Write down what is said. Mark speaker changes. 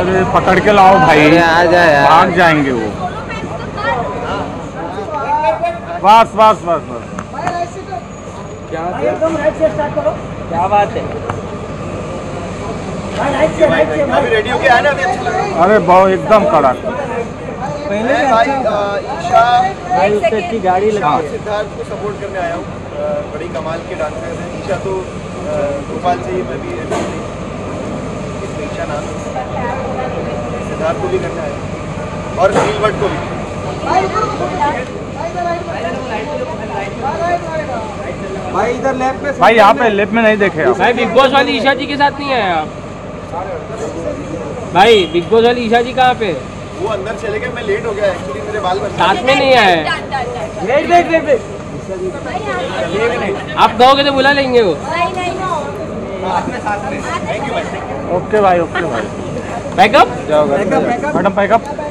Speaker 1: अरे पकड़ के लाओ भाई।
Speaker 2: आ जा यार।
Speaker 1: भाग जाएँगे वो। बस बस बस बस।
Speaker 3: एकदम राइट से स्टार्ट करो।
Speaker 2: क्या बात है?
Speaker 3: राइट से राइट से
Speaker 4: अभी रेडी हो गया ना अभी अच्छा लग। रहा
Speaker 1: अरे बहुत एकदम कड़क
Speaker 3: पहले
Speaker 4: भाई
Speaker 3: अच्छा
Speaker 4: ईशा
Speaker 2: भाई उससे अच्छी गाड़ी। लगी
Speaker 4: सिद्धार्थ को सपोर्ट करने आया हूँ। बड़ी कमाल के डांसर हैं। ईशा तो भोपाल से ही मैं भी ईशा नाम सिद्धार्थ को भी करने हूँ। और नील भट्ट को भी।
Speaker 2: भाई इधर लेफ़्ट में
Speaker 1: भाई यहाँ पे लेफ़्ट में नहीं देखे आप।
Speaker 5: भाई बिग बॉस वाली ईशा जी के साथ नहीं आए आप। भाई बिग बॉस वाली ईशा जी कहाँ पे?
Speaker 4: वो अंदर चले गए मैं लेट हो गया एक्चुअली मेरे बाल
Speaker 5: साथ में नहीं आए।
Speaker 2: वेट वेट वेट वेट
Speaker 5: आप कहोगे तो बुला लेंगे वो।
Speaker 1: ओके भाई ओके भाई
Speaker 5: बैकअप
Speaker 1: जाओ मैडम पैकअप